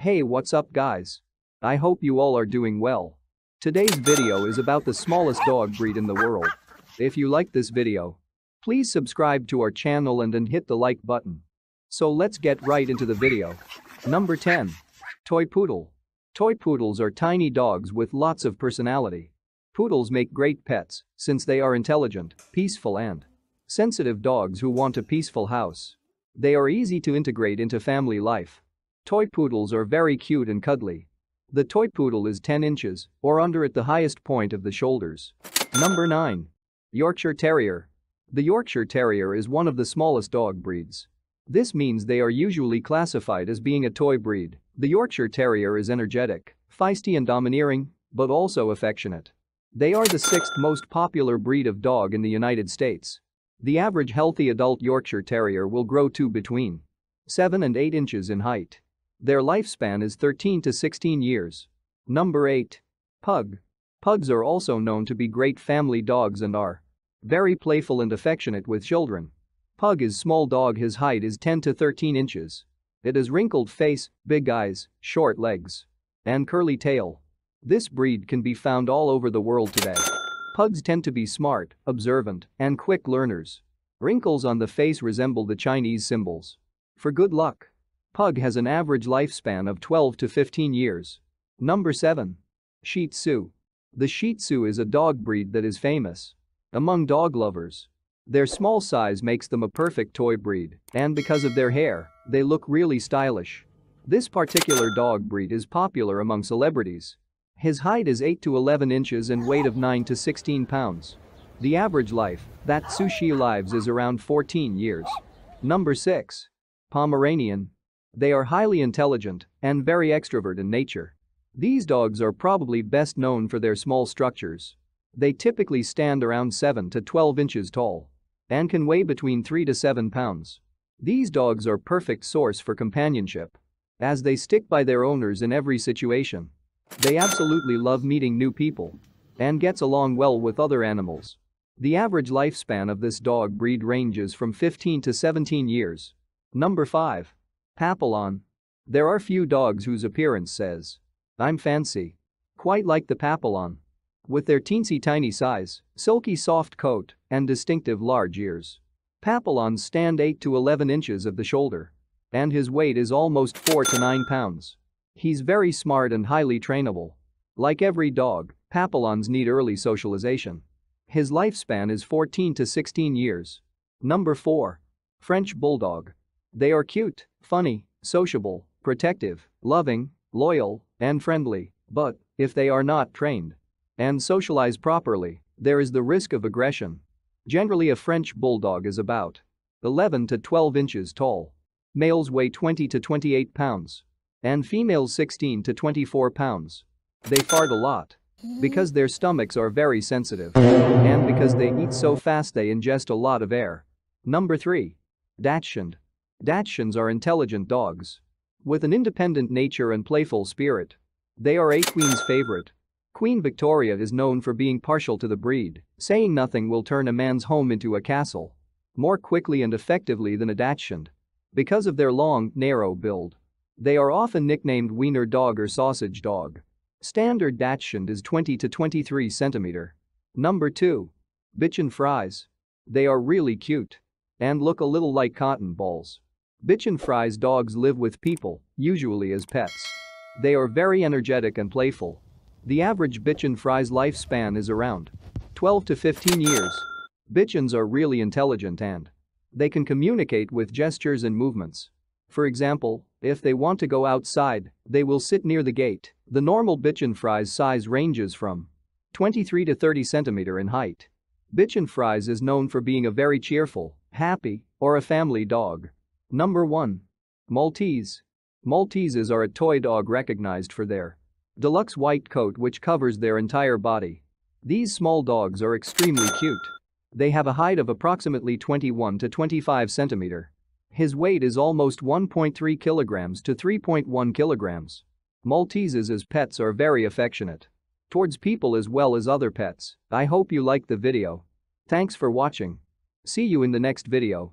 Hey what's up guys? I hope you all are doing well. Today's video is about the smallest dog breed in the world. If you like this video, please subscribe to our channel and then hit the like button. So let's get right into the video. Number 10. Toy Poodle. Toy poodles are tiny dogs with lots of personality. Poodles make great pets since they are intelligent, peaceful and sensitive dogs who want a peaceful house. They are easy to integrate into family life. Toy poodles are very cute and cuddly. The toy poodle is 10 inches or under at the highest point of the shoulders. Number 9. Yorkshire Terrier. The Yorkshire Terrier is one of the smallest dog breeds. This means they are usually classified as being a toy breed. The Yorkshire Terrier is energetic, feisty and domineering, but also affectionate. They are the sixth most popular breed of dog in the United States. The average healthy adult Yorkshire Terrier will grow to between 7 and 8 inches in height. Their lifespan is 13 to 16 years. Number 8. Pug. Pugs are also known to be great family dogs and are very playful and affectionate with children. Pug is small dog his height is 10 to 13 inches. It has wrinkled face, big eyes, short legs, and curly tail. This breed can be found all over the world today. Pugs tend to be smart, observant, and quick learners. Wrinkles on the face resemble the Chinese symbols. For good luck, Pug has an average lifespan of 12 to 15 years. Number 7. Shih Tzu. The Shih Tzu is a dog breed that is famous among dog lovers. Their small size makes them a perfect toy breed, and because of their hair, they look really stylish. This particular dog breed is popular among celebrities. His height is 8 to 11 inches and weight of 9 to 16 pounds. The average life that Sushi lives is around 14 years. Number 6. Pomeranian. They are highly intelligent and very extrovert in nature. These dogs are probably best known for their small structures. They typically stand around 7 to 12 inches tall and can weigh between 3 to 7 pounds. These dogs are perfect source for companionship as they stick by their owners in every situation. They absolutely love meeting new people and gets along well with other animals. The average lifespan of this dog breed ranges from 15 to 17 years. Number 5. Papillon. There are few dogs whose appearance says, I'm fancy. Quite like the Papillon. With their teensy tiny size, silky soft coat, and distinctive large ears. Papillons stand 8 to 11 inches of the shoulder. And his weight is almost 4 to 9 pounds. He's very smart and highly trainable. Like every dog, Papillons need early socialization. His lifespan is 14 to 16 years. Number 4. French Bulldog. They are cute, funny, sociable, protective, loving, loyal, and friendly, but if they are not trained and socialize properly, there is the risk of aggression. Generally a French bulldog is about 11 to 12 inches tall. Males weigh 20 to 28 pounds and females 16 to 24 pounds. They fart a lot because their stomachs are very sensitive and because they eat so fast they ingest a lot of air. Number 3. Dachshund. Dachshunds are intelligent dogs. With an independent nature and playful spirit. They are a queen's favorite. Queen Victoria is known for being partial to the breed, saying nothing will turn a man's home into a castle. More quickly and effectively than a Dachshund. Because of their long, narrow build. They are often nicknamed wiener dog or sausage dog. Standard Dachshund is 20 to 23 centimeter. Number 2. Bichon Frise. They are really cute. And look a little like cotton balls. Bichon Frise dogs live with people, usually as pets. They are very energetic and playful. The average Bichon Frise lifespan is around 12 to 15 years. Bichons are really intelligent and they can communicate with gestures and movements. For example, if they want to go outside, they will sit near the gate. The normal Bichon Frise size ranges from 23 to 30 centimeter in height. Bichon Frise is known for being a very cheerful, happy, or a family dog. Number 1. Maltese. Malteses are a toy dog recognized for their deluxe white coat which covers their entire body. These small dogs are extremely cute. They have a height of approximately 21 to 25 centimeter. His weight is almost 1.3 kilograms to 3.1 kilograms. Malteses as pets are very affectionate towards people as well as other pets. I hope you liked the video. Thanks for watching. See you in the next video.